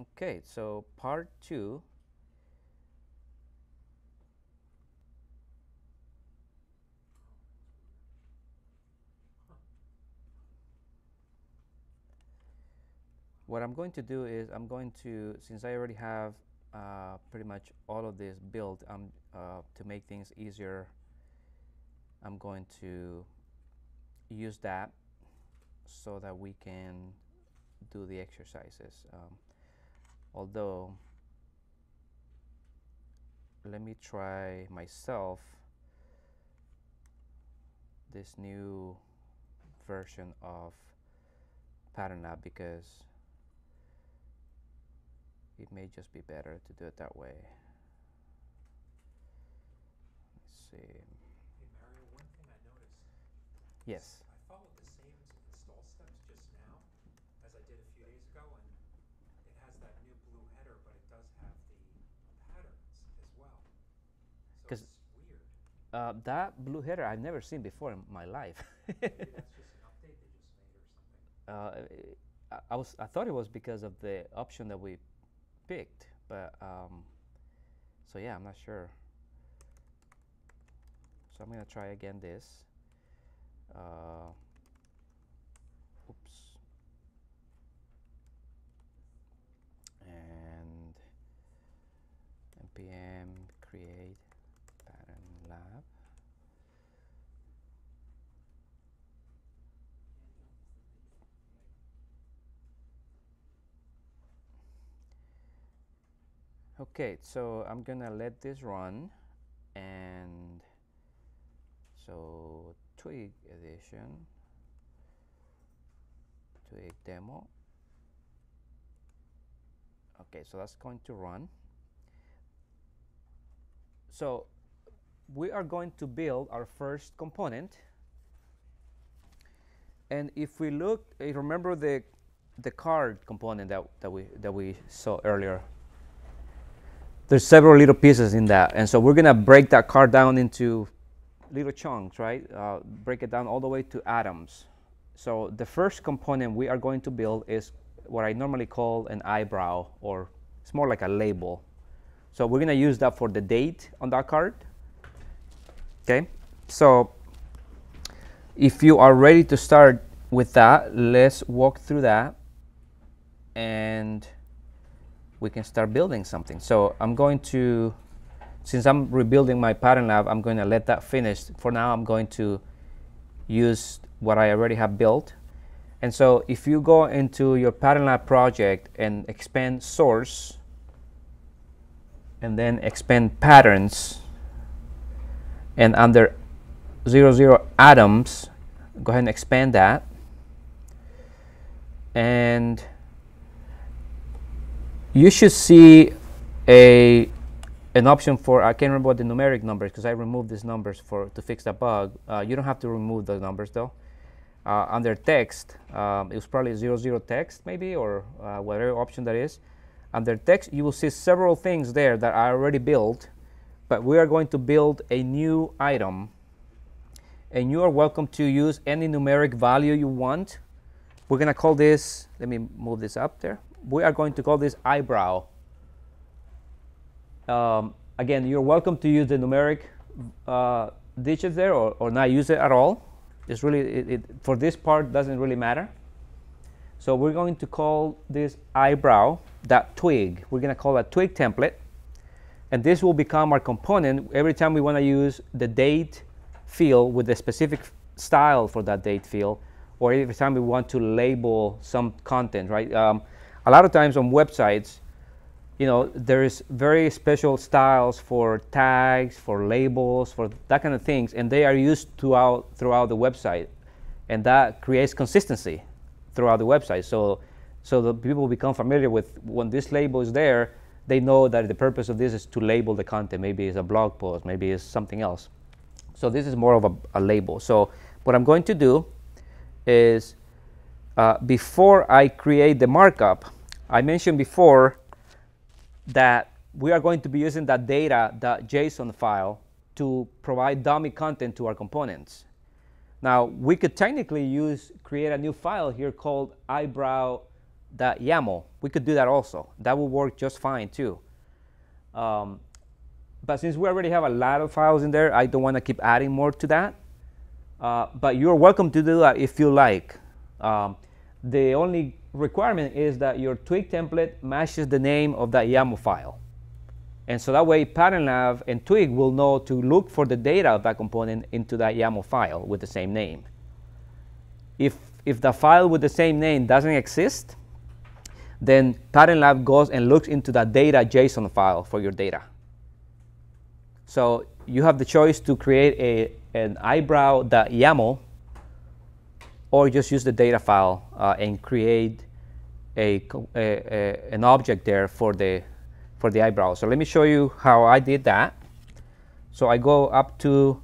Okay, so part two. What I'm going to do is I'm going to, since I already have uh, pretty much all of this built um, uh, to make things easier, I'm going to use that so that we can do the exercises. Um, although, let me try myself this new version of Pattern Lab because it may just be better to do it that way. Let's see. Hey Mario, one thing I noticed. Yes. I followed the same install steps just now as I did a few days ago, and it has that new blue header, but it does have the patterns as well. So 'Cause- it's weird. Uh, that blue header I've never seen before in my life. That's just an update they just made or something. uh, I, I was I thought it was because of the option that we picked, but um, so yeah, I'm not sure. So I'm gonna try again this. Uh, oops. And npm create pattern lab. Okay, so I'm gonna let this run and so twig edition, twig demo. Okay, so that's going to run. So we are going to build our first component. And if we look, eh, remember the the card component that, that we that we saw earlier. There's several little pieces in that, and so we're gonna break that card down into little chunks, right? Uh, break it down all the way to atoms. So the first component we are going to build is what I normally call an eyebrow, or it's more like a label. So we're gonna use that for the date on that card. Okay, so if you are ready to start with that, let's walk through that and we can start building something. So I'm going to, since I'm rebuilding my pattern lab, I'm going to let that finish. For now, I'm going to use what I already have built. And so if you go into your pattern lab project and expand source, and then expand patterns, and under 00 atoms, go ahead and expand that. And you should see a an option for I can't remember what the numeric numbers because I removed these numbers for to fix the bug. Uh, you don't have to remove the numbers though. Uh, under text, um, it was probably zero zero text maybe or uh, whatever option that is. Under text, you will see several things there that are already built, but we are going to build a new item, and you are welcome to use any numeric value you want. We're gonna call this. Let me move this up there we are going to call this eyebrow. Um, again, you're welcome to use the numeric uh, digits there or, or not use it at all. It's really, it, it, for this part, doesn't really matter. So we're going to call this eyebrow that twig. We're going to call a twig template. And this will become our component every time we want to use the date field with the specific style for that date field, or every time we want to label some content, right? Um, a lot of times on websites, you know, there is very special styles for tags, for labels, for that kind of things, and they are used throughout throughout the website, and that creates consistency throughout the website. So, so the people become familiar with when this label is there, they know that the purpose of this is to label the content. Maybe it's a blog post, maybe it's something else. So this is more of a, a label. So what I'm going to do is uh, before I create the markup, I mentioned before that we are going to be using that data.json file to provide dummy content to our components. Now, we could technically use create a new file here called eyebrow YAML. We could do that also. That would work just fine too. Um, but since we already have a lot of files in there, I don't want to keep adding more to that. Uh, but you're welcome to do that if you like. Um, the only requirement is that your Twig template matches the name of that YAML file. And so that way PatternLab and Twig will know to look for the data of that component into that YAML file with the same name. If, if the file with the same name doesn't exist, then PatternLab goes and looks into that data JSON file for your data. So you have the choice to create a, an eyebrow.yaml or just use the data file uh, and create a, a, a, an object there for the, for the eyebrow. So let me show you how I did that. So I go up to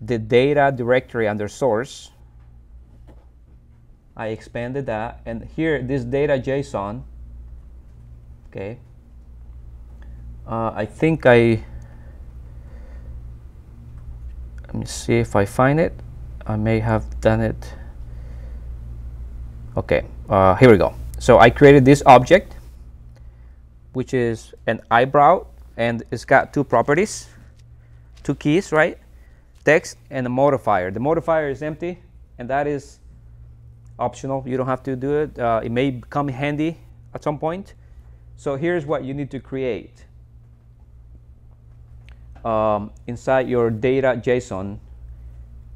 the data directory under source. I expanded that. And here, this data JSON, okay, uh, I think I, let me see if I find it. I may have done it. Okay, uh, here we go. So I created this object, which is an eyebrow, and it's got two properties, two keys, right? Text and a modifier. The modifier is empty, and that is optional. You don't have to do it. Uh, it may come handy at some point. So here's what you need to create. Um, inside your data JSON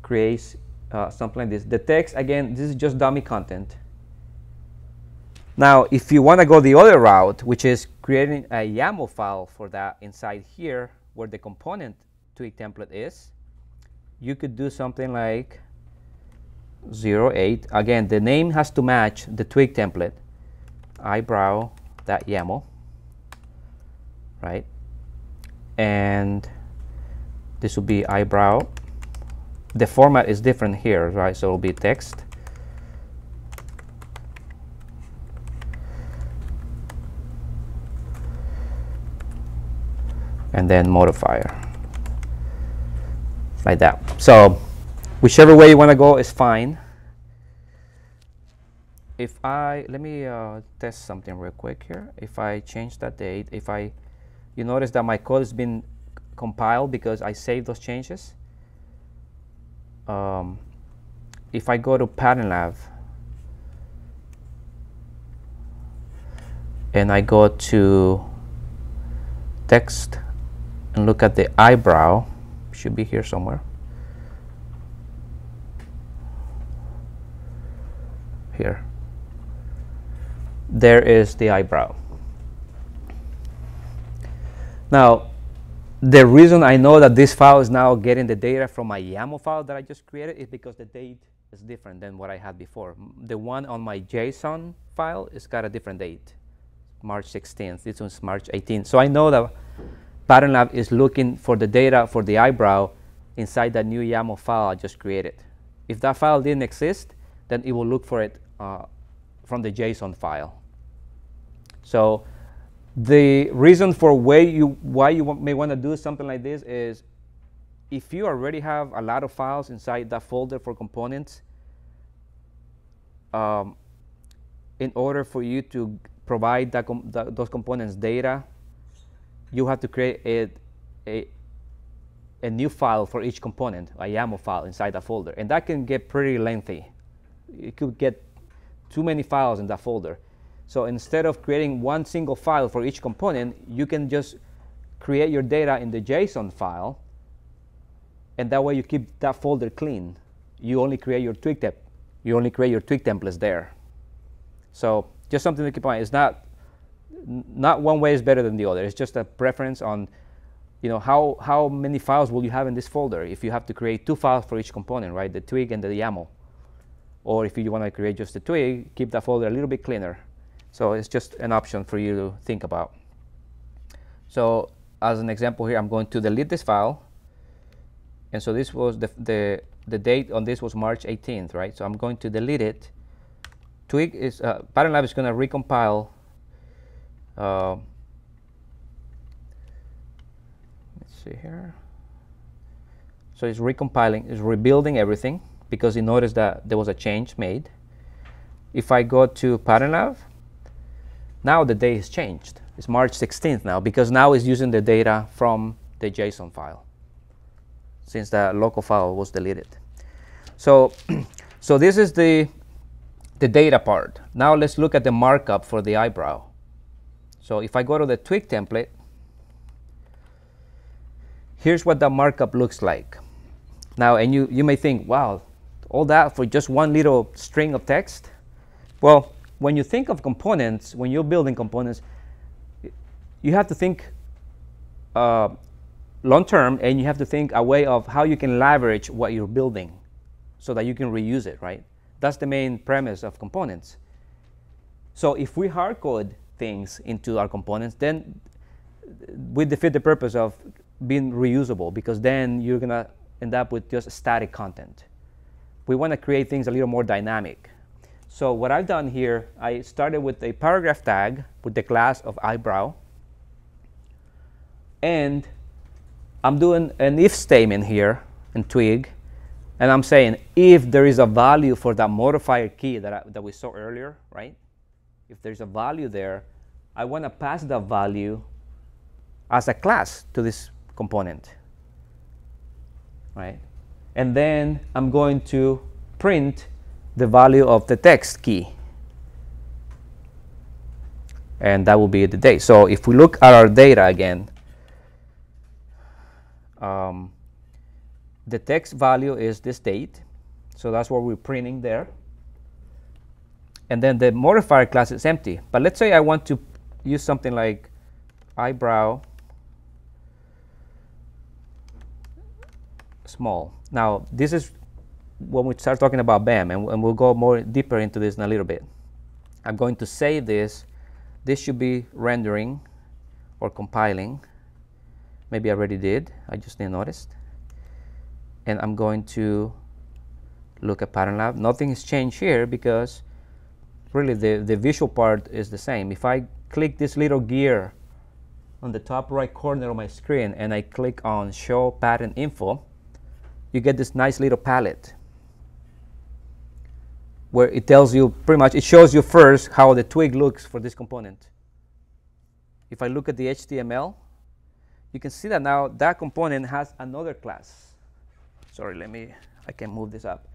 creates uh, something like this. The text, again, this is just dummy content. Now, if you want to go the other route, which is creating a YAML file for that inside here, where the component Twig template is, you could do something like 08. Again, the name has to match the Twig template, eyebrow.yaml, right? And this will be eyebrow. The format is different here, right? So it will be text. And then modifier, like that. So whichever way you want to go is fine. If I, let me uh, test something real quick here. If I change that date, if I, you notice that my code has been compiled because I saved those changes. Um, if I go to PatternLab and I go to text and look at the eyebrow, should be here somewhere. here. There is the eyebrow. Now, the reason I know that this file is now getting the data from my YAML file that I just created is because the date is different than what I had before. The one on my JSON file is got a different date, March 16th. This one's March 18th. So I know that PatternLab is looking for the data for the eyebrow inside that new YAML file I just created. If that file didn't exist, then it will look for it uh, from the JSON file. So the reason for why you, why you may want to do something like this is if you already have a lot of files inside that folder for components, um, in order for you to provide that com that, those components data, you have to create a, a, a new file for each component, a YAML file inside that folder. And that can get pretty lengthy. It could get too many files in that folder. So instead of creating one single file for each component, you can just create your data in the JSON file, and that way you keep that folder clean. You only create your twig temp. You only create your twig templates there. So just something to keep in mind. It's not not one way is better than the other. It's just a preference on you know how how many files will you have in this folder if you have to create two files for each component, right? The twig and the YAML. Or if you want to create just a twig, keep that folder a little bit cleaner. So it's just an option for you to think about. So as an example here, I'm going to delete this file. And so this was the, the, the date on this was March 18th, right? So I'm going to delete it. Twig is, uh, PatternLab is going to recompile uh, let's see here. So it's recompiling, it's rebuilding everything because it notice that there was a change made. If I go to PatternLab Now the day has changed. It's March 16th now because now it's using the data from the JSON file since the local file was deleted. So, so this is the, the data part. Now let's look at the markup for the eyebrow. So if I go to the Twig template, here's what the markup looks like. Now, and you, you may think, wow, all that for just one little string of text? Well, when you think of components, when you're building components, you have to think uh, long term and you have to think a way of how you can leverage what you're building so that you can reuse it, right? That's the main premise of components. So if we hard code things into our components, then we defeat the purpose of being reusable because then you're going to end up with just static content. We want to create things a little more dynamic. So what I've done here, I started with a paragraph tag with the class of eyebrow. And I'm doing an if statement here in Twig. And I'm saying if there is a value for that modifier key that, I, that we saw earlier, right? If there's a value there, I want to pass that value as a class to this component right? And then I'm going to print the value of the text key. And that will be the date. So if we look at our data again, um, the text value is this date. So that's what we're printing there. And then the modifier class is empty. But let's say I want to use something like eyebrow small. Now, this is when we start talking about BEM, and, and, we'll go more deeper into this in a little bit. I'm going to save this. This should be rendering or compiling. Maybe I already did. I just didn't notice. And I'm going to look at Pattern Lab. Nothing has changed here because really the, the visual part is the same. If I click this little gear on the top right corner of my screen and I click on Show Pattern Info, you get this nice little palette where it tells you pretty much, it shows you first how the twig looks for this component. If I look at the HTML, you can see that now that component has another class. Sorry, let me, I can move this up.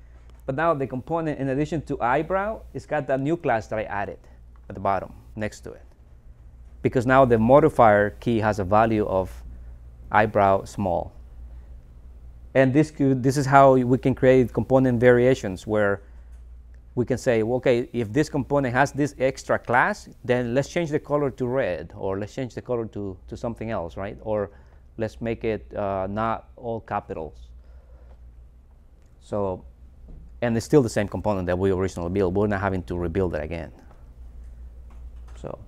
But now the component, in addition to eyebrow, it's got that new class that I added at the bottom next to it. Because now the modifier key has a value of eyebrow small. And this, this is how we can create component variations where we can say, well, okay, if this component has this extra class, then let's change the color to red, or let's change the color to, to something else, right? Or let's make it uh, not all capitals. So, and it's still the same component that we originally built. We're not having to rebuild it again. So,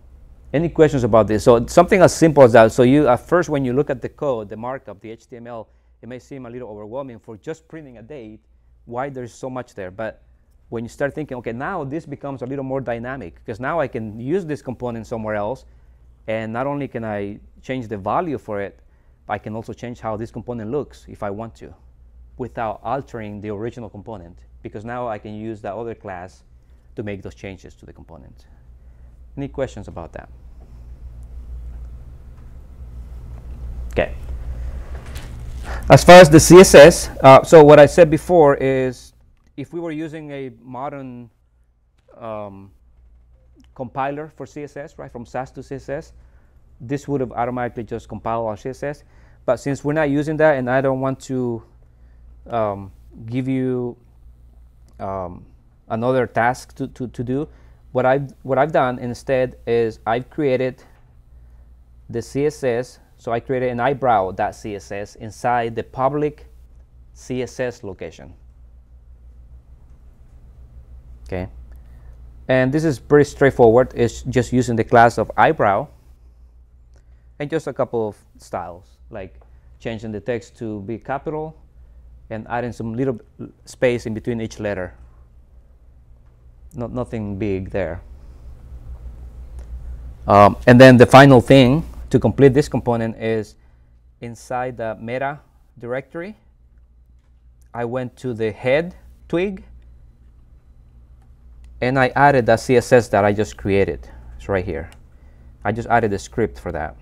any questions about this? So something as simple as that. So you, at first, when you look at the code, the markup, the HTML, it may seem a little overwhelming for just printing a date, why there's so much there. But when you start thinking, okay, now this becomes a little more dynamic because now I can use this component somewhere else. And not only can I change the value for it, I can also change how this component looks if I want to without altering the original component because now I can use that other class to make those changes to the component. Any questions about that? Okay. As far as the CSS, uh, so what I said before is if we were using a modern um, compiler for CSS, right, from Sass to CSS, this would have automatically just compiled our CSS. But since we're not using that and I don't want to um, give you um, another task to, to, to do, what I've, what I've done instead is I've created the CSS so I created an eyebrow.css inside the public CSS location. Okay. And this is pretty straightforward. It's just using the class of eyebrow and just a couple of styles like changing the text to be capital and adding some little space in between each letter. Not, nothing big there. Um, and then the final thing to complete this component is inside the meta directory. I went to the head twig and I added the CSS that I just created. It's right here. I just added a script for that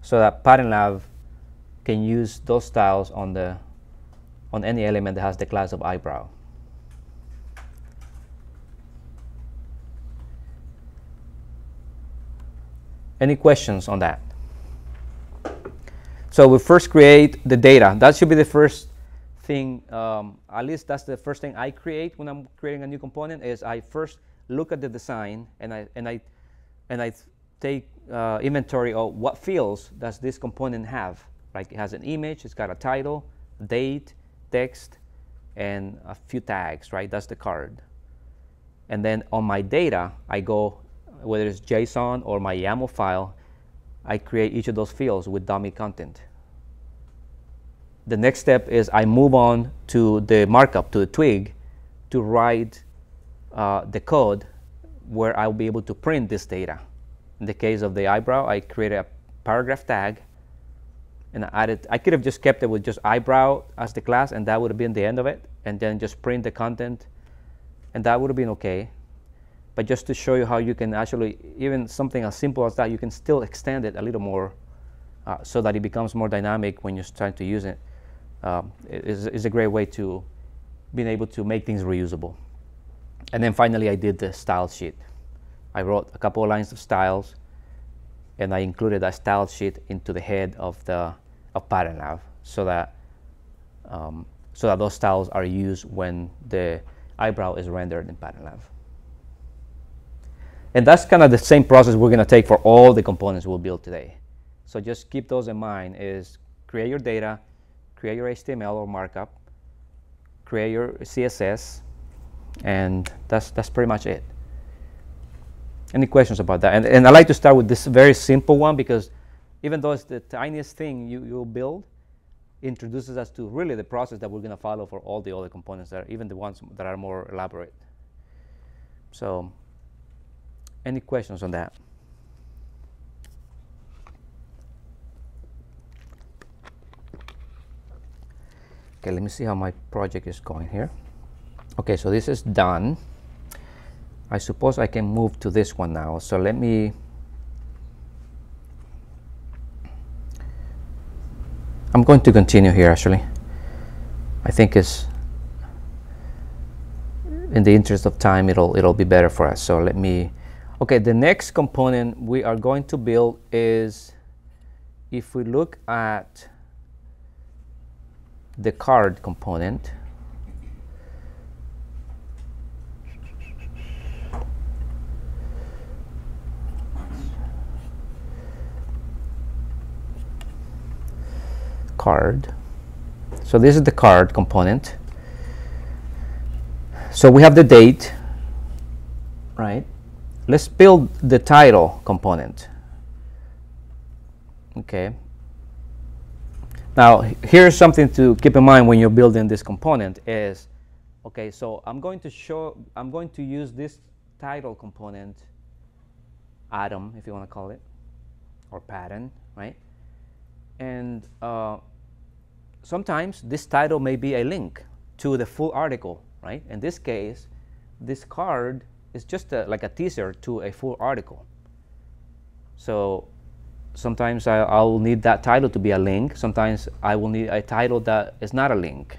so that Pattern Lab can use those styles on the on any element that has the class of eyebrow. Any questions on that? So we first create the data. That should be the first thing. Um, at least that's the first thing I create when I'm creating a new component. Is I first look at the design and I and I and I take uh, inventory of what fields does this component have. Like it has an image, it's got a title, date, text, and a few tags. Right, that's the card. And then on my data, I go whether it's JSON or my YAML file, I create each of those fields with dummy content. The next step is I move on to the markup, to the twig, to write uh, the code where I'll be able to print this data. In the case of the eyebrow, I create a paragraph tag and I added, I could have just kept it with just eyebrow as the class and that would have been the end of it and then just print the content and that would have been okay but just to show you how you can actually, even something as simple as that, you can still extend it a little more uh, so that it becomes more dynamic when you're trying to use it. Um, is, is a great way to being able to make things reusable. And then finally, I did the style sheet. I wrote a couple of lines of styles, and I included a style sheet into the head of the of Pattern Lab, so that um, so that those styles are used when the eyebrow is rendered in Pattern Lab. And that's kind of the same process we're going to take for all the components we'll build today. So just keep those in mind is create your data, create your HTML or markup, create your CSS, and that's, that's pretty much it. Any questions about that? And, and I like to start with this very simple one because even though it's the tiniest thing you, you'll build, introduces us to really the process that we're going to follow for all the other components that are, even the ones that are more elaborate. So any questions on that? Okay, let me see how my project is going here. Okay, so this is done. I suppose I can move to this one now. So let me I'm going to continue here actually. I think it's in the interest of time it'll it'll be better for us. So let me Okay, the next component we are going to build is if we look at the card component, card. So this is the card component. So we have the date, right? let's build the title component. Okay. Now, here's something to keep in mind when you're building this component is, okay, so I'm going to show, I'm going to use this title component, atom, if you want to call it, or pattern, right? And uh, sometimes this title may be a link to the full article, right? In this case, this card is just a, like a teaser to a full article. So sometimes I, I'll need that title to be a link. Sometimes I will need a title that is not a link.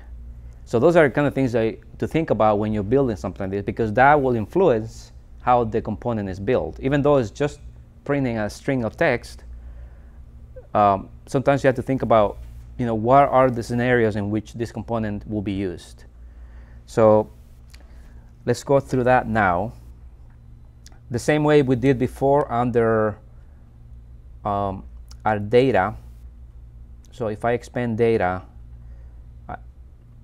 So those are kind of things I, to think about when you're building something like this because that will influence how the component is built. Even though it's just printing a string of text, um, sometimes you have to think about, you know, what are the scenarios in which this component will be used. So let's go through that now the same way we did before under um, our data. So if I expand data, I,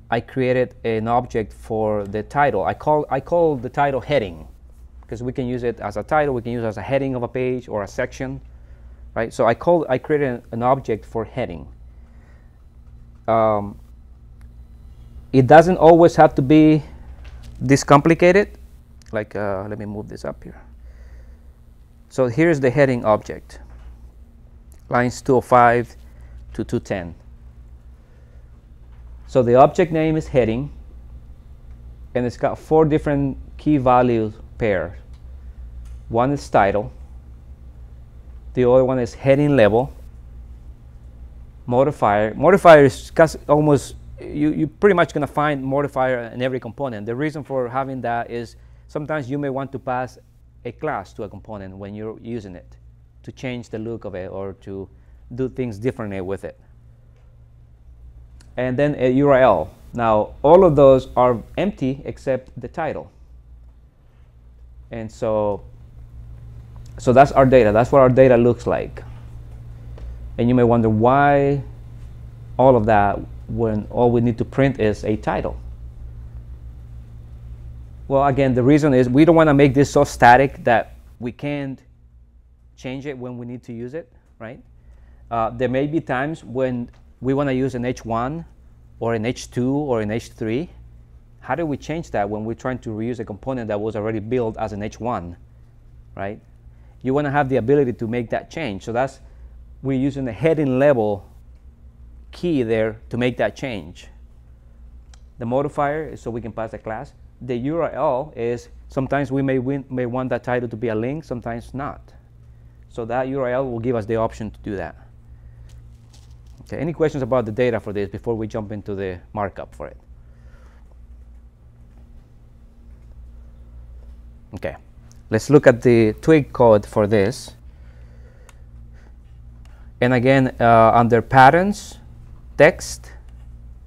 I created an object for the title. I call, I call the title heading because we can use it as a title, we can use it as a heading of a page or a section, right? So I call, I created an, an object for heading. Um, it doesn't always have to be this complicated. Like, uh, let me move this up here. So here's the heading object, lines 205 to 210. So the object name is heading, and it's got four different key value pairs. One is title, The other one is heading level. Modifier. Modifier is almost you you pretty much gonna find modifier in every component. The reason for having that is sometimes you may want to pass a class to a component when you're using it to change the look of it or to do things differently with it. And then a URL. Now, all of those are empty except the title. And so, so that's our data. That's what our data looks like. And you may wonder why all of that when all we need to print is a title. Well, again, the reason is we don't want to make this so static that we can't change it when we need to use it, right? Uh, there may be times when we want to use an H1 or an H2 or an H3. How do we change that when we're trying to reuse a component that was already built as an H1, right? You want to have the ability to make that change. So that's, we're using the heading level key there to make that change. The modifier is so we can pass the class. The URL is sometimes we may, win, may want that title to be a link, sometimes not. So that URL will give us the option to do that. Okay, any questions about the data for this before we jump into the markup for it? Okay, let's look at the twig code for this. And again, uh, under patterns, text,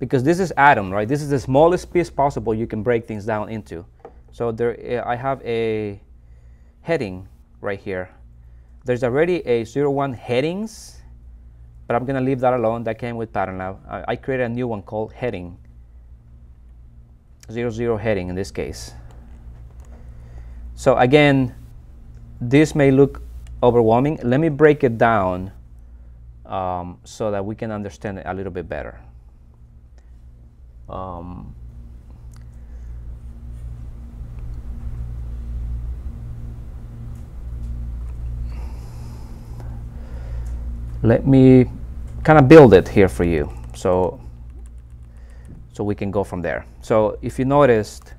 because this is Atom, right? This is the smallest piece possible you can break things down into. So there, I have a heading right here. There's already a 01 headings, but I'm going to leave that alone. That came with Pattern Lab. I, I created a new one called heading, 00 heading in this case. So again, this may look overwhelming. Let me break it down um, so that we can understand it a little bit better. Um, let me kind of build it here for you so so we can go from there so if you noticed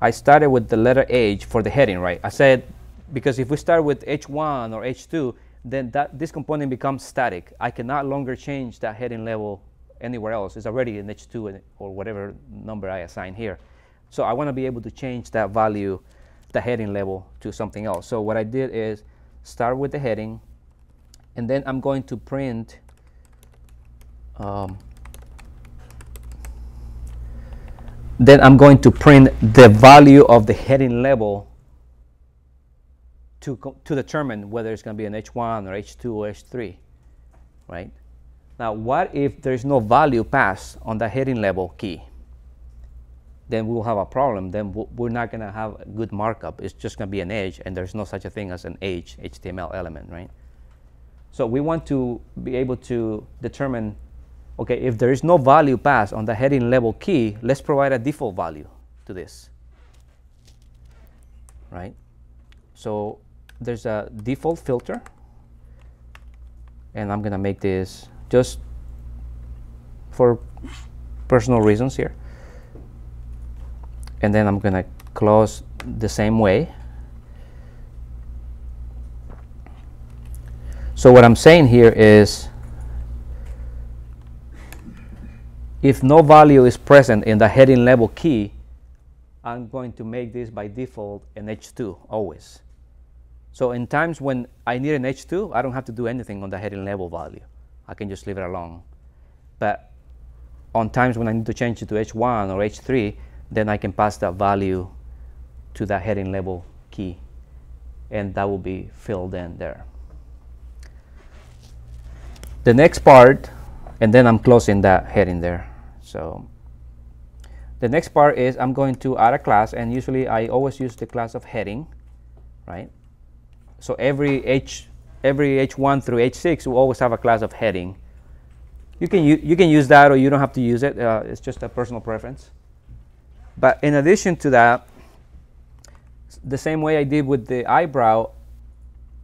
I started with the letter H for the heading right I said because if we start with H1 or H2 then that this component becomes static. I cannot longer change that heading level anywhere else. It's already in H2 or whatever number I assign here. So I want to be able to change that value, the heading level to something else. So what I did is start with the heading, and then I'm going to print um, then I'm going to print the value of the heading level to, to determine whether it's going to be an H1 or H2 or H3, right? Now, what if there's no value passed on the heading level key? Then we'll have a problem. Then we're not going to have a good markup. It's just going to be an edge, and there's no such a thing as an edge HTML element, right? So we want to be able to determine, okay, if there is no value passed on the heading level key, let's provide a default value to this, right? So there's a default filter. And I'm gonna make this just for personal reasons here. And then I'm gonna close the same way. So what I'm saying here is if no value is present in the heading level key I'm going to make this by default an H2 always so in times when I need an H2, I don't have to do anything on the heading level value. I can just leave it alone. But on times when I need to change it to H1 or H3, then I can pass that value to that heading level key and that will be filled in there. The next part, and then I'm closing that heading there. So the next part is I'm going to add a class and usually I always use the class of heading, right? So every H, every H1 through H6 will always have a class of heading. You can, you can use that or you don't have to use it. Uh, it's just a personal preference. But in addition to that, the same way I did with the eyebrow,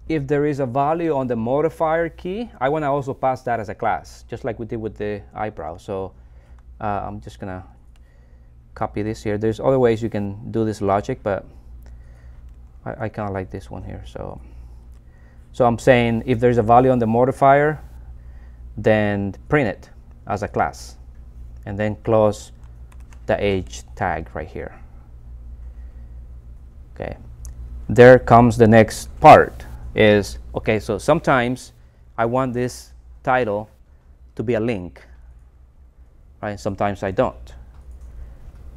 if there is a value on the modifier key, I want to also pass that as a class, just like we did with the eyebrow. So uh, I'm just going to copy this here. There's other ways you can do this logic, but I, I kind of like this one here. So So I'm saying if there's a value on the modifier, then print it as a class. And then close the age tag right here. Okay. There comes the next part is, okay, so sometimes I want this title to be a link, right? Sometimes I don't.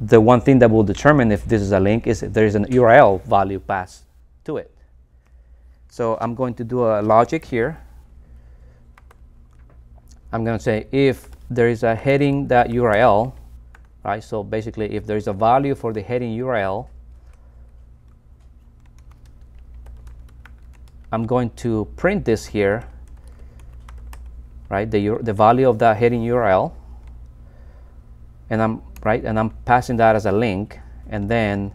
The one thing that will determine if this is a link is if there is an URL value passed to it. So I'm going to do a logic here. I'm going to say if there is a heading that URL, right? So basically, if there is a value for the heading URL, I'm going to print this here, right? The the value of that heading URL, and I'm right, and I'm passing that as a link, and then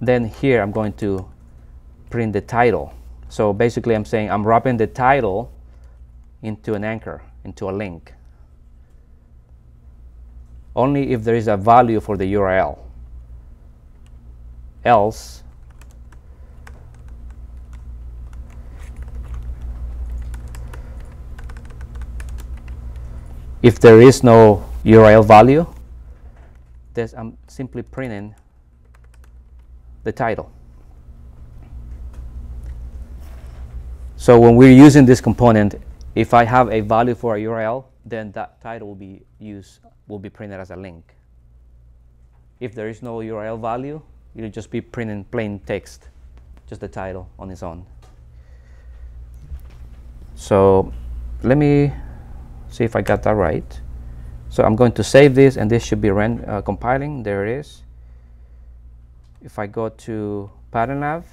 then here I'm going to print the title. So basically, I'm saying I'm wrapping the title into an anchor, into a link. Only if there is a value for the URL. Else, if there is no URL value, then I'm simply printing the title. So when we're using this component, if I have a value for a URL, then that title will be used, will be printed as a link. If there is no URL value, it'll just be printing plain text, just the title on its own. So let me see if I got that right. So I'm going to save this and this should be ran, uh, compiling. There it is. If I go to Pattern Lab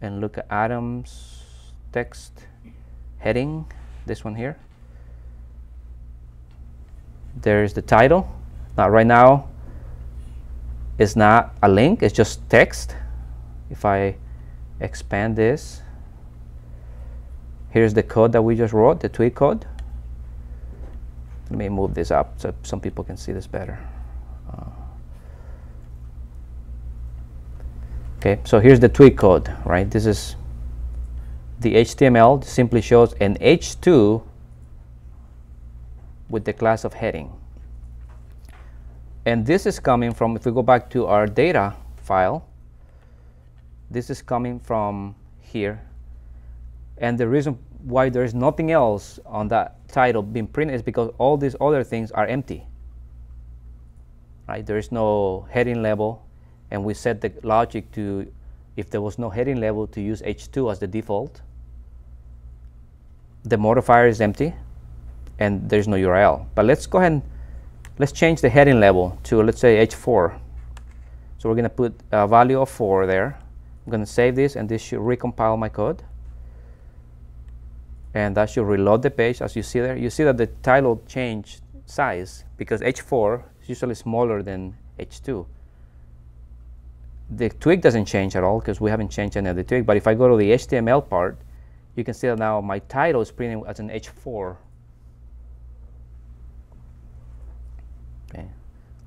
and look at Atoms text heading, this one here, there is the title. Now right now it's not a link, it's just text. If I expand this, here's the code that we just wrote, the twig code. Let me move this up so some people can see this better. Uh, okay, so here's the twig code, right? This is the HTML simply shows an H2 with the class of heading. And this is coming from, if we go back to our data file, this is coming from here. And the reason why there is nothing else on that title being printed is because all these other things are empty. Right? There is no heading level, and we set the logic to, if there was no heading level, to use H2 as the default. The modifier is empty, and there's no URL. But let's go ahead and let's change the heading level to, let's say, H4. So we're going to put a value of 4 there. I'm going to save this, and this should recompile my code and that should reload the page as you see there. You see that the title changed size because H4 is usually smaller than H2. The twig doesn't change at all because we haven't changed any of the twig, but if I go to the HTML part, you can see that now my title is printed as an H4. Okay.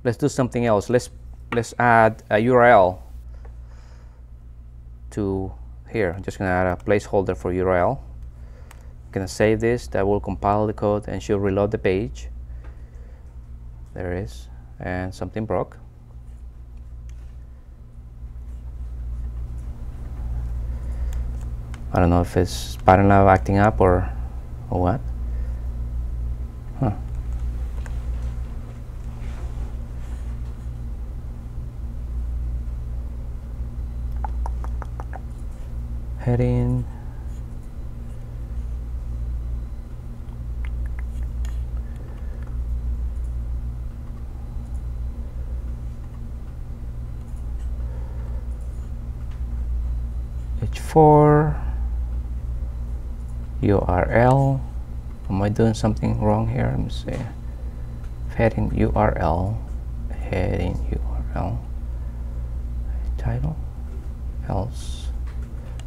Let's do something else. Let's let's add a URL to here. I'm just going to add a placeholder for URL gonna save this that will compile the code and should reload the page. There is. And something broke. I don't know if it's pattern lab acting up or or what. Huh. heading h4 URL am I doing something wrong here? Let me see. Heading URL heading URL title? Else?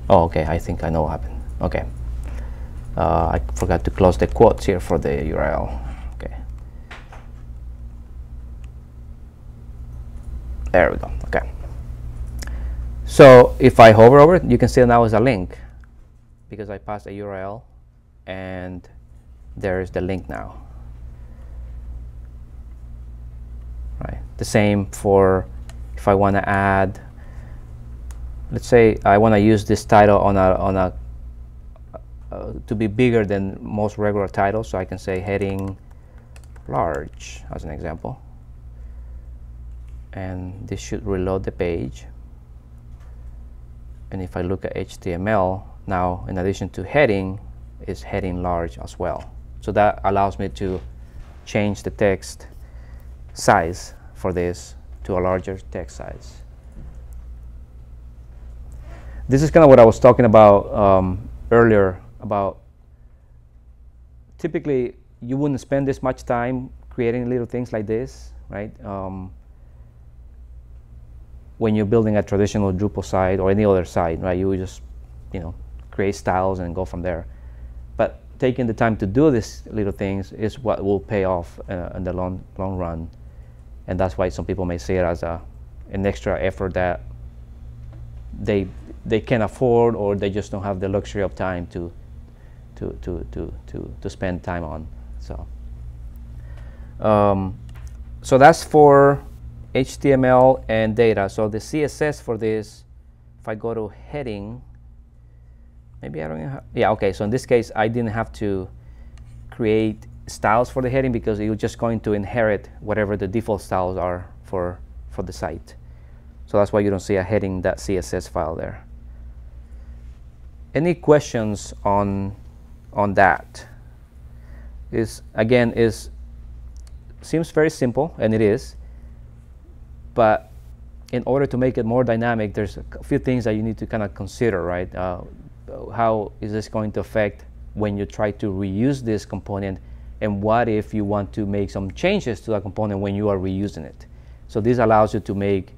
Oh okay. I think I know what happened. Okay. Uh, I forgot to close the quotes here for the URL okay. There we go. Okay so if I hover over it, you can see now it's a link. because I passed a URL and there's the link now. Right. The same for if I want to add, let's say I want to use this title on a on a uh, to be bigger than most regular titles, so I can say heading large as an example. And this should reload the page. And if I look at HTML, now in addition to heading, is heading large as well. So that allows me to change the text size for this to a larger text size. This is kind of what I was talking about um, earlier about typically you wouldn't spend this much time creating little things like this, right? Um, when you're building a traditional Drupal site or any other site, right? You just, you know, create styles and go from there. But taking the time to do these little things is what will pay off uh, in the long long run, and that's why some people may see it as a an extra effort that they they can afford or they just don't have the luxury of time to to to to to, to spend time on. So um, so that's for HTML and data. So the CSS for this, if I go to heading, maybe I don't have, yeah, okay. So in this case, I didn't have to create styles for the heading because it was just going to inherit whatever the default styles are for, for the site. So that's why you don't see a heading.css file there. Any questions on, on that? Is again, is seems very simple, and it is, but in order to make it more dynamic, there's a few things that you need to kind of consider, right? Uh, how is this going to affect when you try to reuse this component? And what if you want to make some changes to that component when you are reusing it? So this allows you to make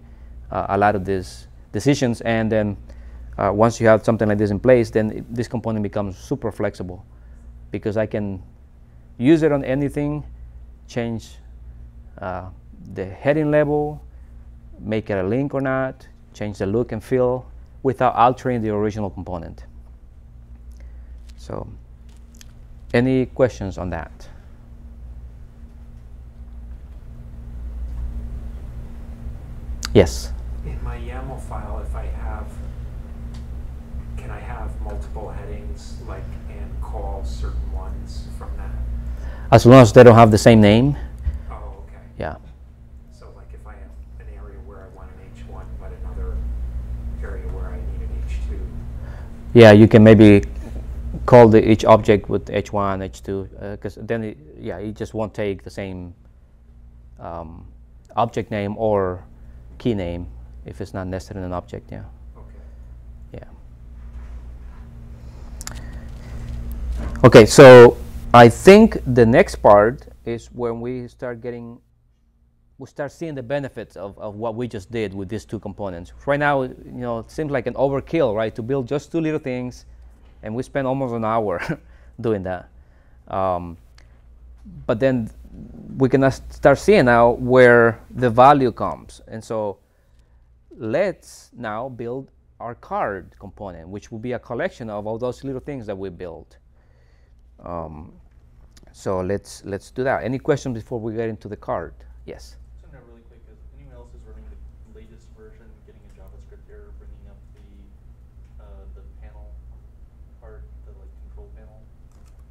uh, a lot of these decisions and then uh, once you have something like this in place then it, this component becomes super flexible. Because I can use it on anything change uh, the heading level make it a link or not change the look and feel without altering the original component so any questions on that? Yes. In my YAML file, if I have, can I have multiple headings, like, and call certain ones from that? As long as they don't have the same name. Oh, okay. Yeah. So like if I have an area where I want an H1, but another area where I need an H2. Yeah, you can maybe call the each object with h1, h2, because uh, then it, yeah, it just won't take the same um, object name or key name if it's not nested in an object. Yeah. Okay. Yeah. Okay, so I think the next part is when we start getting, we start seeing the benefits of, of what we just did with these two components. Right now, you know, it seems like an overkill, right? To build just two little things and we spent almost an hour doing that. Um, but then we can start seeing now where the value comes. And so let's now build our card component, which will be a collection of all those little things that we built. Um, so let's let's do that. Any questions before we get into the card? Yes.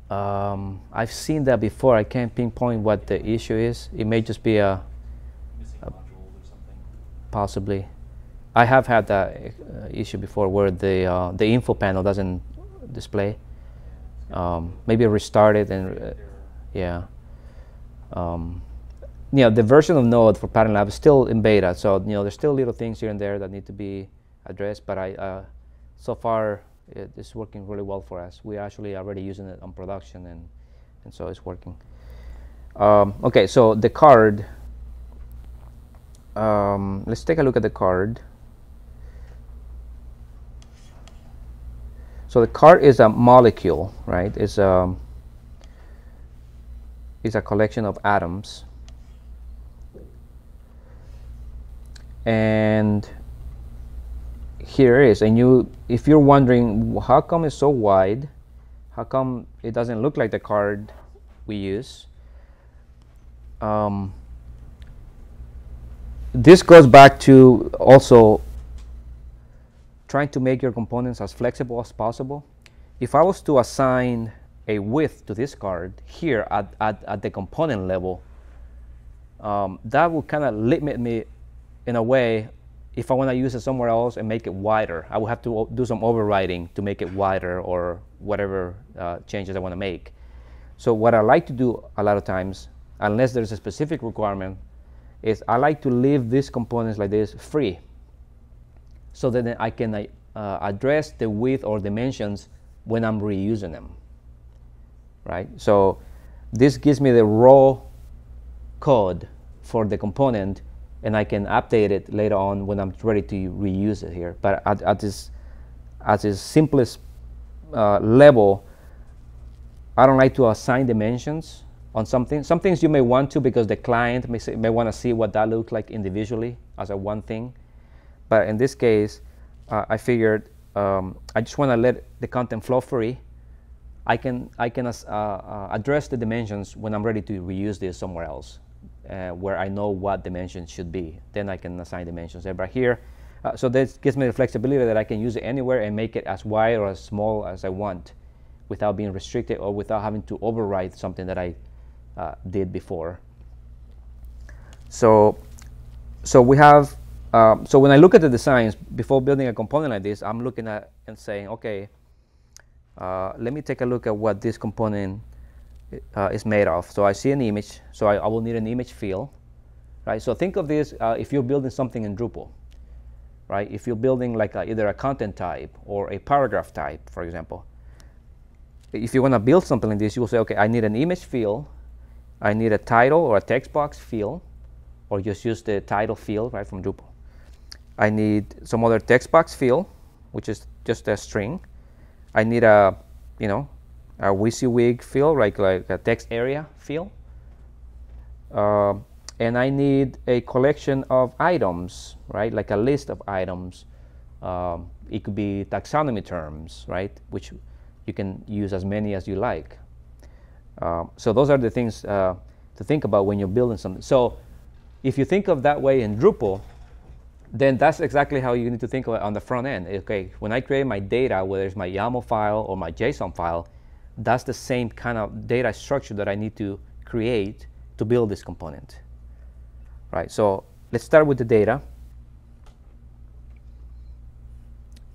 Um, I've seen that before. I can't pinpoint what the issue is. It may just be a, a possibly. I have had that uh, issue before where the uh, the info panel doesn't display. Um, maybe restart it and uh, yeah. Um, you know, the version of Node for Pattern Lab is still in beta, so you know there's still little things here and there that need to be addressed. But I, uh, so far, it is working really well for us. We're actually already using it on production, and, and so it's working. Um, okay, so the card, um, let's take a look at the card. So the card is a molecule, right? It's a, it's a collection of atoms. And here is. And you, if you're wondering how come it's so wide, how come it doesn't look like the card we use, um, this goes back to also trying to make your components as flexible as possible. If I was to assign a width to this card here at, at, at the component level, um, that would kind of limit me in a way if I want to use it somewhere else and make it wider. I would have to do some overriding to make it wider or whatever uh, changes I want to make. So what I like to do a lot of times, unless there's a specific requirement, is I like to leave these components like this free so that I can uh, address the width or dimensions when I'm reusing them, right? So this gives me the raw code for the component and I can update it later on when I'm ready to reuse it here. But at, at this, at its simplest uh, level, I don't like to assign dimensions on something. Some things you may want to because the client may, say, may want to see what that looks like individually as a one thing. But in this case, uh, I figured um, I just want to let the content flow free. I can, I can uh, uh, address the dimensions when I'm ready to reuse this somewhere else uh, where I know what dimensions should be. Then I can assign dimensions there. But here, uh, so this gives me the flexibility that I can use it anywhere and make it as wide or as small as I want without being restricted or without having to override something that I uh, did before. So, so we have, um, so when I look at the designs before building a component like this, I'm looking at and saying, okay, uh, let me take a look at what this component uh, is made of. So I see an image, so I, I, will need an image field, right? So think of this uh, if you're building something in Drupal, right? If you're building like a, either a content type or a paragraph type, for example. If you want to build something like this, you will say, okay, I need an image field, I need a title or a text box field, or just use the title field, right, from Drupal. I need some other text box field, which is just a string. I need a, you know, a WYSIWYG field, like, like a text area field. Uh, and I need a collection of items, right? Like a list of items. Um, it could be taxonomy terms, right? Which you can use as many as you like. Uh, so those are the things uh, to think about when you're building something. So if you think of that way in Drupal, then that's exactly how you need to think of it on the front end. Okay, when I create my data, whether it's my YAML file or my JSON file, that's the same kind of data structure that I need to create to build this component. Right, so let's start with the data.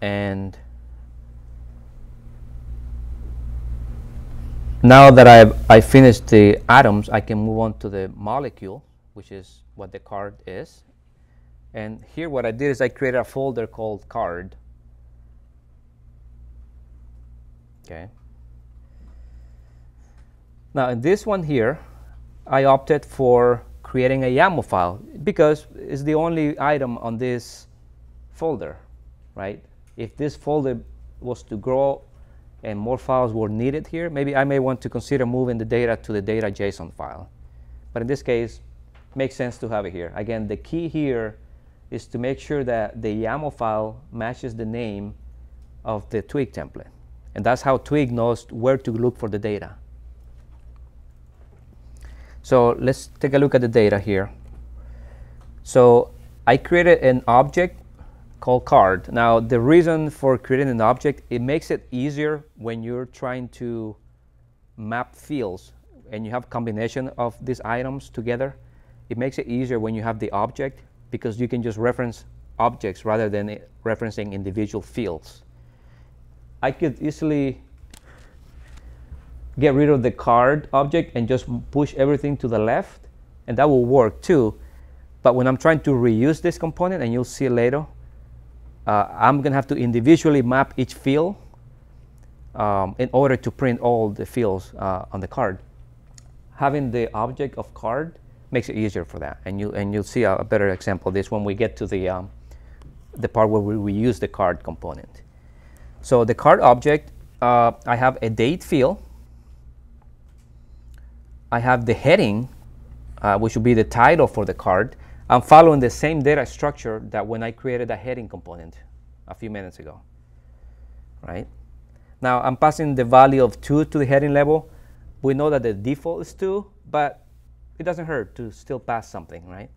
And now that I've I finished the atoms, I can move on to the molecule, which is what the card is. And here what I did is I created a folder called card. Okay. Now in this one here, I opted for creating a YAML file because it's the only item on this folder, right? If this folder was to grow and more files were needed here, maybe I may want to consider moving the data to the data JSON file. But in this case, makes sense to have it here. Again, the key here is to make sure that the YAML file matches the name of the Twig template. And that's how Twig knows where to look for the data. So let's take a look at the data here. So I created an object called card. Now the reason for creating an object, it makes it easier when you're trying to map fields and you have combination of these items together. It makes it easier when you have the object because you can just reference objects rather than referencing individual fields. I could easily get rid of the card object and just push everything to the left and that will work too. But when I'm trying to reuse this component and you'll see later uh, I'm gonna have to individually map each field um, in order to print all the fields uh, on the card. Having the object of card makes it easier for that. And you and you'll see a, a better example this when we get to the um, the part where we reuse the card component. So the card object uh, I have a date field I have the heading, uh, which will be the title for the card. I'm following the same data structure that when I created a heading component a few minutes ago, right? Now I'm passing the value of 2 to the heading level. We know that the default is 2, but it doesn't hurt to still pass something, right?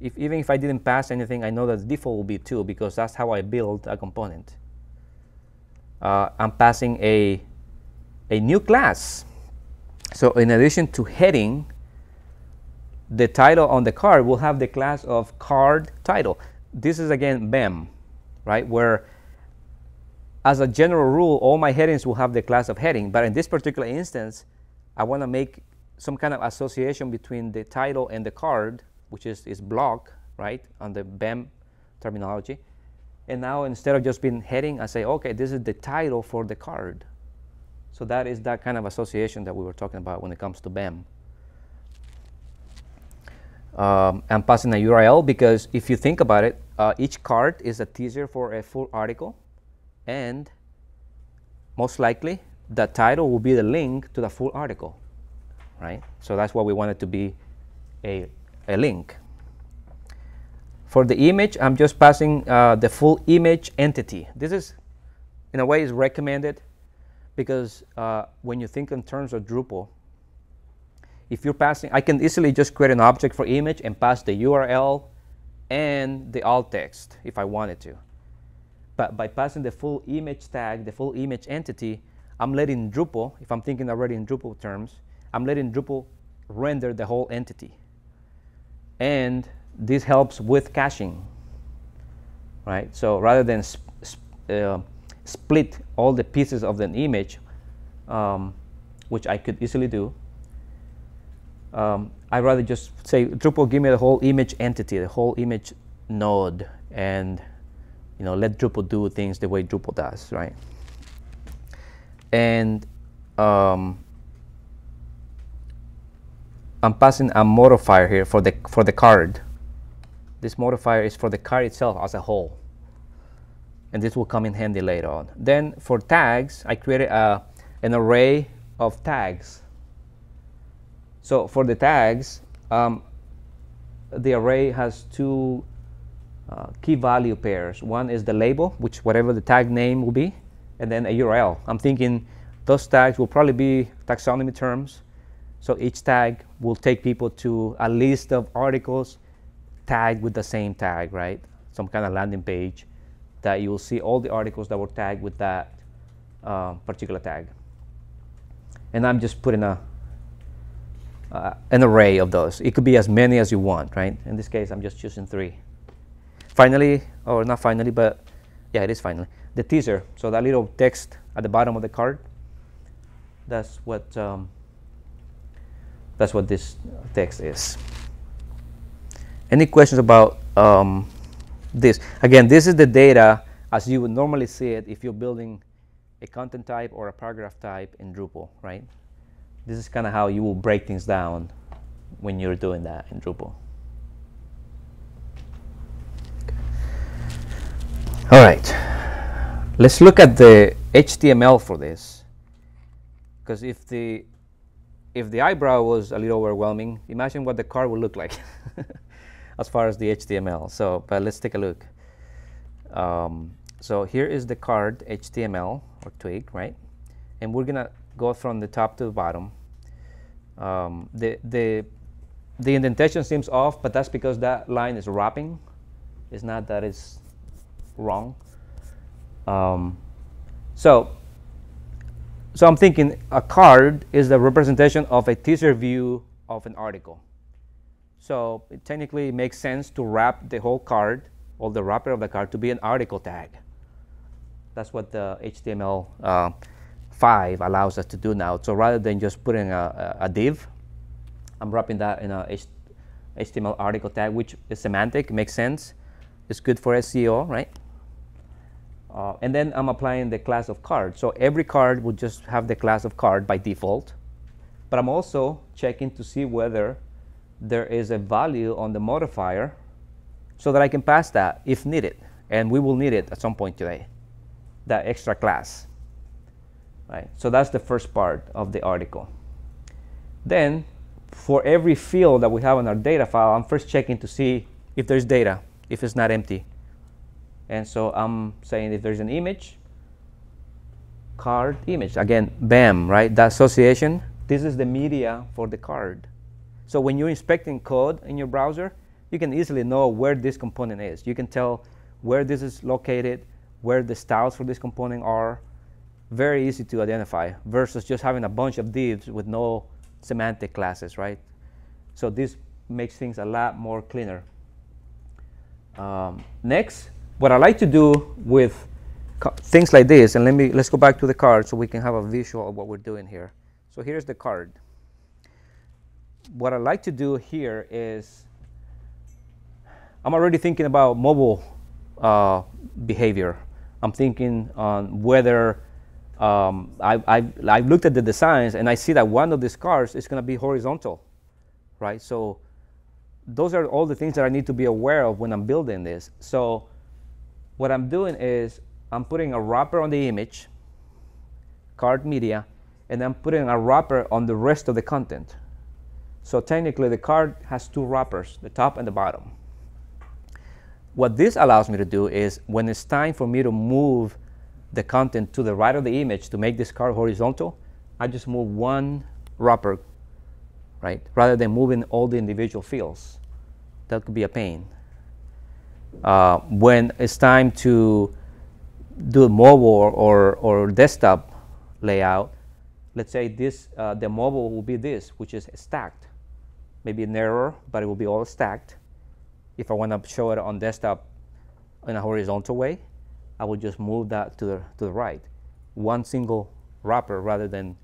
If, even if I didn't pass anything, I know that the default will be 2 because that's how I build a component. Uh, I'm passing a, a new class. So in addition to heading, the title on the card will have the class of card title. This is again BEM, right? Where as a general rule, all my headings will have the class of heading. But in this particular instance, I want to make some kind of association between the title and the card, which is, is block, right, on the BEM terminology. And now instead of just being heading, I say, okay, this is the title for the card. So that is that kind of association that we were talking about when it comes to BEM. Um, I'm passing a URL because if you think about it, uh, each card is a teaser for a full article and most likely the title will be the link to the full article, right? So that's why we want it to be a, a link. For the image, I'm just passing uh, the full image entity. This is, in a way, is recommended because uh, when you think in terms of Drupal, if you're passing, I can easily just create an object for image and pass the URL and the alt text if I wanted to. But by passing the full image tag, the full image entity, I'm letting Drupal, if I'm thinking already in Drupal terms, I'm letting Drupal render the whole entity. And this helps with caching, right? So rather than uh, split all the pieces of an image, um, which I could easily do, um, I'd rather just say, Drupal, give me the whole image entity, the whole image node, and you know, let Drupal do things the way Drupal does, right? And um, I'm passing a modifier here for the for the card. This modifier is for the card itself as a whole, and this will come in handy later on. Then for tags, I created a, an array of tags so for the tags, um, the array has two uh, key value pairs. One is the label, which whatever the tag name will be, and then a URL. I'm thinking those tags will probably be taxonomy terms. So each tag will take people to a list of articles tagged with the same tag, right? Some kind of landing page that you will see all the articles that were tagged with that uh, particular tag. And I'm just putting a uh, an array of those. It could be as many as you want, right? In this case, I'm just choosing three. Finally, or not finally, but yeah, it is finally, the teaser. So that little text at the bottom of the card, that's what, um, that's what this text is. Any questions about um, this? Again, this is the data as you would normally see it if you're building a content type or a paragraph type in Drupal, right? this is kind of how you will break things down when you're doing that in Drupal. All right, let's look at the HTML for this. Because if the if the eyebrow was a little overwhelming, imagine what the car would look like as far as the HTML. So, but let's take a look. Um, so here is the card HTML or twig, right? And we're gonna go from the top to the bottom. Um, the, the, the indentation seems off, but that's because that line is wrapping. It's not that it's wrong. Um, so, so I'm thinking a card is the representation of a teaser view of an article. So it technically makes sense to wrap the whole card or the wrapper of the card to be an article tag. That's what the HTML uh, 5 allows us to do now. So rather than just putting a, a, a div, I'm wrapping that in a HTML article tag, which is semantic, makes sense. It's good for SEO, right? Uh, and then I'm applying the class of card. So every card would just have the class of card by default. But I'm also checking to see whether there is a value on the modifier so that I can pass that if needed. And we will need it at some point today, that extra class right? So that's the first part of the article. Then, for every field that we have in our data file, I'm first checking to see if there's data, if it's not empty. And so I'm saying if there's an image, card image. Again, BEM, right? That association. This is the media for the card. So when you're inspecting code in your browser, you can easily know where this component is. You can tell where this is located, where the styles for this component are. Very easy to identify versus just having a bunch of divs with no semantic classes, right? So this makes things a lot more cleaner. Um, next, what I like to do with things like this, and let me let's go back to the card so we can have a visual of what we're doing here. So here's the card. What I like to do here is I'm already thinking about mobile uh, behavior. I'm thinking on whether um, I, I, I looked at the designs and I see that one of these cars is going to be horizontal, right? So those are all the things that I need to be aware of when I'm building this. So what I'm doing is I'm putting a wrapper on the image, card media, and I'm putting a wrapper on the rest of the content. So technically the card has two wrappers, the top and the bottom. What this allows me to do is when it's time for me to move the content to the right of the image to make this card horizontal, I just move one wrapper, right? Rather than moving all the individual fields. That could be a pain. Uh, when it's time to do mobile or, or, desktop layout, let's say this, uh, the mobile will be this, which is stacked. Maybe narrower, but it will be all stacked. If I want to show it on desktop in a horizontal way, I will just move that to the, to the right. One single wrapper rather than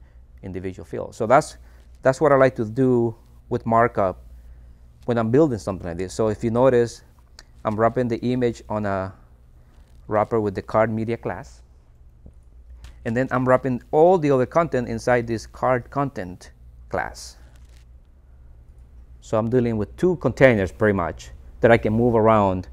individual fields. So that's, that's what I like to do with markup when I'm building something like this. So if you notice, I'm wrapping the image on a wrapper with the card media class. And then I'm wrapping all the other content inside this card content class. So I'm dealing with two containers pretty much that I can move around.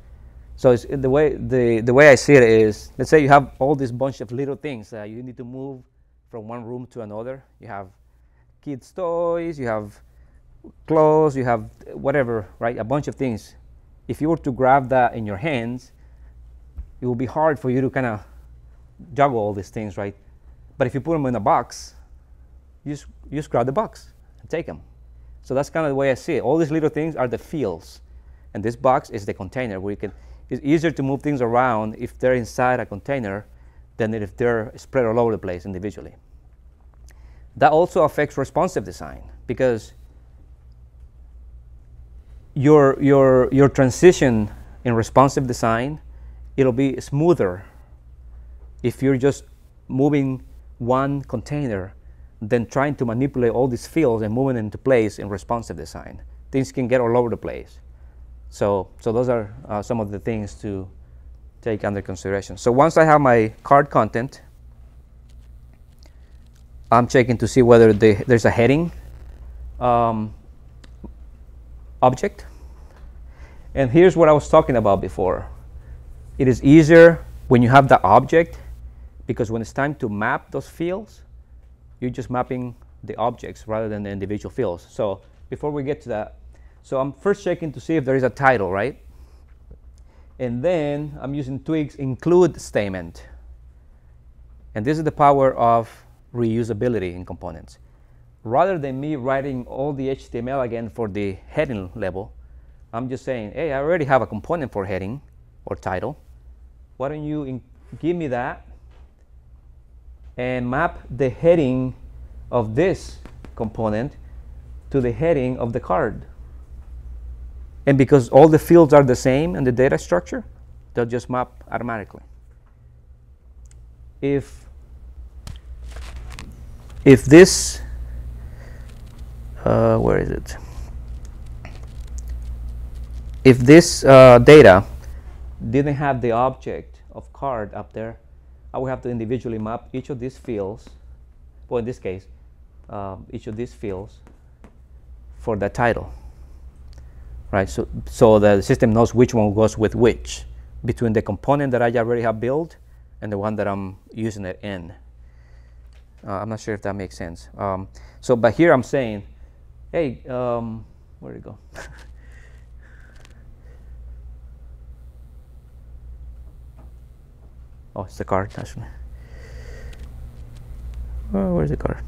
So the way the, the way I see it is, let's say you have all this bunch of little things uh, you need to move from one room to another. You have kids' toys, you have clothes, you have whatever, right? A bunch of things. If you were to grab that in your hands, it will be hard for you to kind of juggle all these things, right? But if you put them in a box, you just, you just grab the box and take them. So that's kind of the way I see it. All these little things are the fields, and this box is the container where you can. It's easier to move things around if they're inside a container than if they're spread all over the place individually. That also affects responsive design because your your your transition in responsive design it'll be smoother if you're just moving one container than trying to manipulate all these fields and moving into place in responsive design. Things can get all over the place. So, so those are uh, some of the things to take under consideration. So once I have my card content, I'm checking to see whether the, there's a heading um, object. And here's what I was talking about before. It is easier when you have the object because when it's time to map those fields, you're just mapping the objects rather than the individual fields. So before we get to that, so I'm first checking to see if there is a title, right? And then I'm using Twig's include statement. And this is the power of reusability in components. Rather than me writing all the HTML again for the heading level, I'm just saying, hey, I already have a component for heading or title. Why don't you give me that and map the heading of this component to the heading of the card. And because all the fields are the same in the data structure, they'll just map automatically. If if this uh, where is it? If this uh, data didn't have the object of card up there, I would have to individually map each of these fields, well in this case, um, each of these fields for the title. Right, so, so the system knows which one goes with which between the component that I already have built and the one that I'm using it in. Uh, I'm not sure if that makes sense. Um, so, but here I'm saying, hey, um, where did it go? Oh, it's the card actually. Oh, where's the card?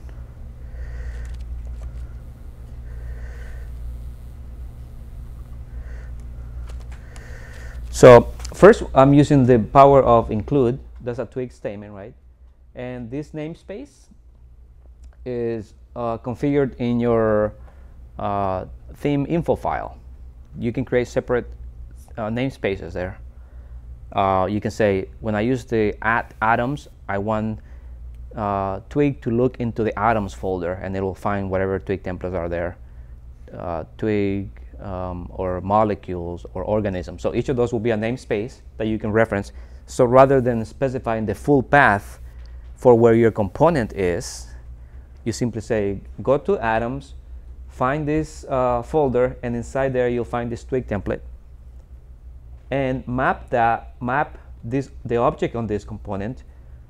So first, I'm using the power of include. That's a Twig statement, right? And this namespace is uh, configured in your uh, theme info file. You can create separate uh, namespaces there. Uh, you can say, when I use the at atoms, I want uh, Twig to look into the atoms folder and it will find whatever Twig templates are there. Uh, Twig um, or molecules or organisms. So each of those will be a namespace that you can reference. So rather than specifying the full path for where your component is, you simply say, go to atoms, find this uh, folder, and inside there you'll find this twig template. And map that, map this, the object on this component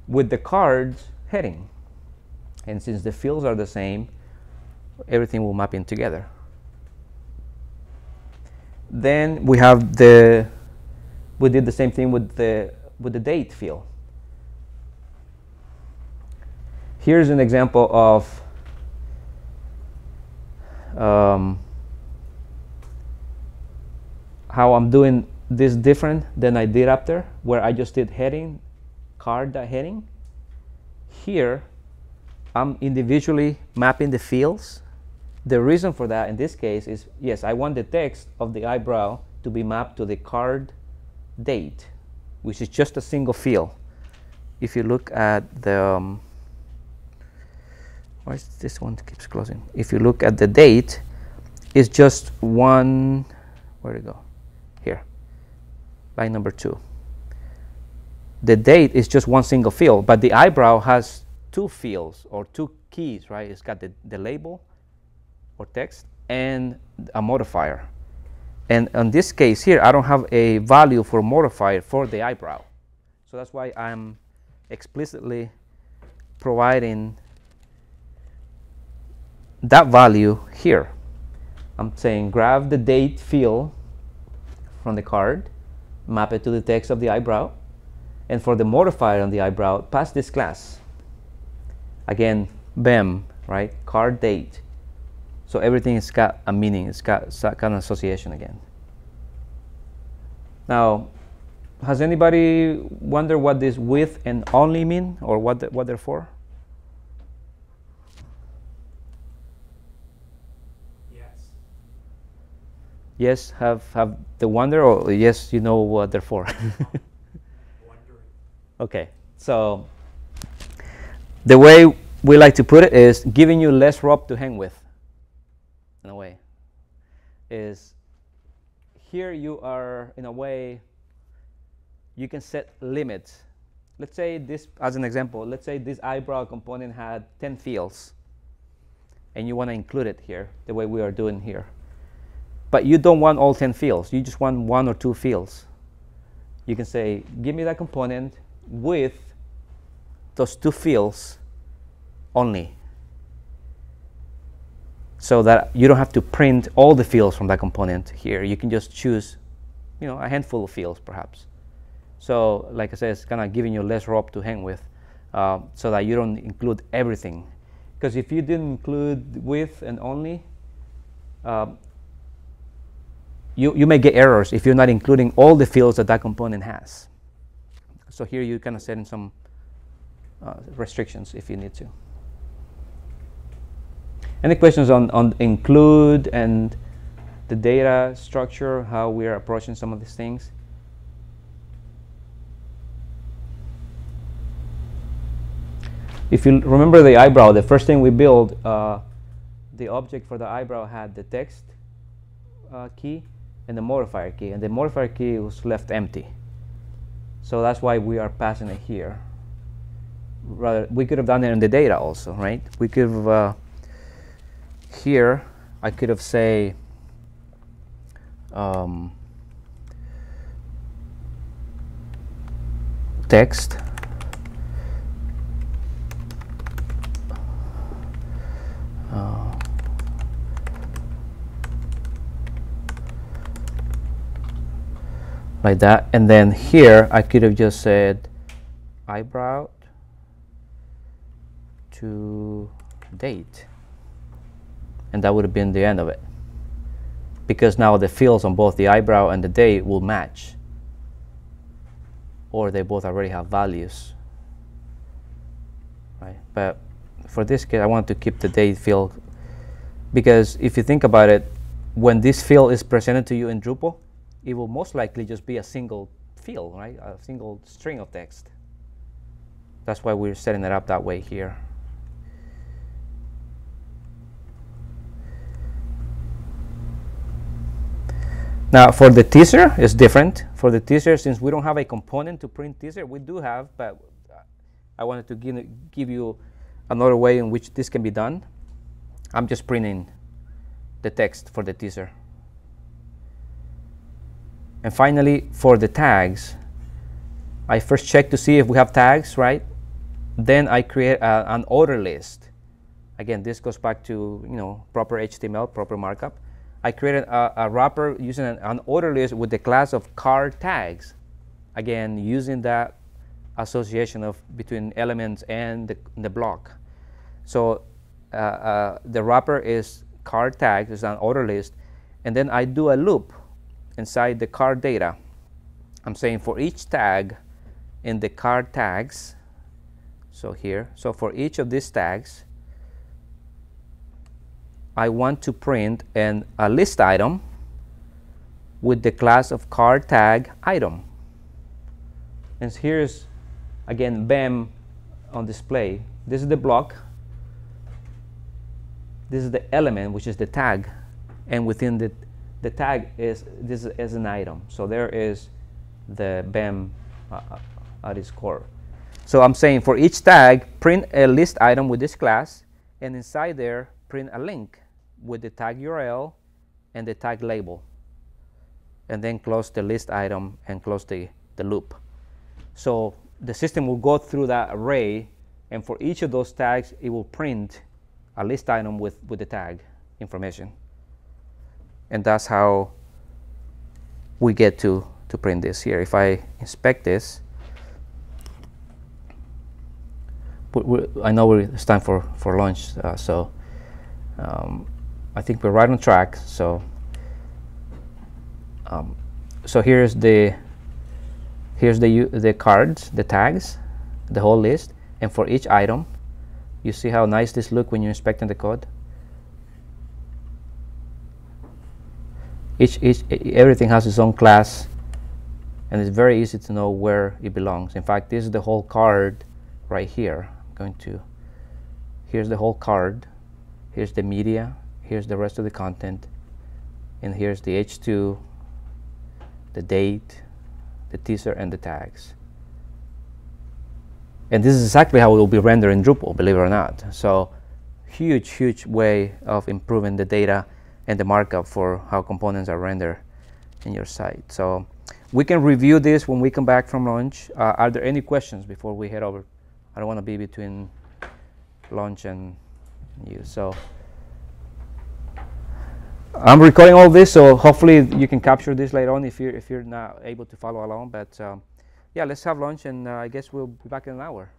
with the card's heading. And since the fields are the same, everything will map in together. Then we have the, we did the same thing with the, with the date field. Here's an example of um, how I'm doing this different than I did up there, where I just did heading, card that heading. Here, I'm individually mapping the fields. The reason for that in this case is, yes, I want the text of the eyebrow to be mapped to the card date, which is just a single field. If you look at the, um, why is this one keeps closing? If you look at the date, it's just one, where to go? Line number two. The date is just one single field, but the eyebrow has two fields or two keys, right? It's got the, the label or text and a modifier. And in this case here, I don't have a value for modifier for the eyebrow. So that's why I'm explicitly providing that value here. I'm saying grab the date field from the card, map it to the text of the eyebrow, and for the modifier on the eyebrow, pass this class. Again, BEM, right? Card date. So everything has got a meaning, it's got some kind of association again. Now, has anybody wondered what this with and only mean or what, the, what they're for? Yes, have, have the wonder or yes, you know what they're for? Okay, so the way we like to put it is giving you less rope to hang with, in a way. Is here you are, in a way, you can set limits. Let's say this, as an example, let's say this eyebrow component had 10 fields, and you want to include it here, the way we are doing here. But you don't want all 10 fields, you just want one or two fields. You can say, give me that component with those two fields only so that you don't have to print all the fields from that component here. You can just choose, you know, a handful of fields perhaps. So like I said, it's kind of giving you less rope to hang with uh, so that you don't include everything. Because if you didn't include with and only, um, you, you may get errors if you're not including all the fields that that component has. So here you kind of set in some uh, restrictions if you need to. Any questions on, on include and the data structure, how we are approaching some of these things? If you remember the eyebrow, the first thing we built, uh, the object for the eyebrow had the text uh, key and the modifier key, and the modifier key was left empty. So that's why we are passing it here. Rather, we could have done it in the data also, right? We could have uh, here I could have say um, text like that. And then here I could have just said eyebrow to date. And that would have been the end of it. Because now the fields on both the eyebrow and the date will match. Or they both already have values. Right? But for this case I want to keep the date field. Because if you think about it when this field is presented to you in Drupal it will most likely just be a single field right a single string of text that's why we're setting it up that way here Now for the teaser, it's different. For the teaser, since we don't have a component to print teaser, we do have, but I wanted to give, give you another way in which this can be done. I'm just printing the text for the teaser. And finally, for the tags, I first check to see if we have tags, right? Then I create a, an order list. Again, this goes back to you know proper HTML, proper markup. I created a, a wrapper using an, an, order list with the class of card tags. Again, using that association of between elements and the, the block. So uh, uh, the wrapper is card tags, is an order list, and then I do a loop inside the card data. I'm saying for each tag in the card tags, so here, so for each of these tags, I want to print an, a list item with the class of card tag item. And here's again BEM on display. This is the block. This is the element, which is the tag. And within the, the tag is this is an item. So there is the BEM uh, uh, at its core. So I'm saying for each tag, print a list item with this class, and inside there, print a link with the tag URL and the tag label and then close the list item and close the, the loop. So the system will go through that array and for each of those tags it will print a list item with, with the tag information. And that's how we get to, to print this here. If I inspect this, I know it's time for, for lunch, uh, so um, I think we're right on track. So, um, so here's the here's the the cards, the tags, the whole list, and for each item, you see how nice this look when you're inspecting the code. Each each everything has its own class, and it's very easy to know where it belongs. In fact, this is the whole card right here. I'm going to here's the whole card. Here's the media here's the rest of the content and here's the h2 the date the teaser and the tags and this is exactly how it will be rendered in Drupal believe it or not so huge huge way of improving the data and the markup for how components are rendered in your site so we can review this when we come back from lunch uh, are there any questions before we head over I don't want to be between lunch and you so I'm recording all this, so hopefully you can capture this later on if you're if you're not able to follow along. But um, yeah, let's have lunch, and uh, I guess we'll be back in an hour.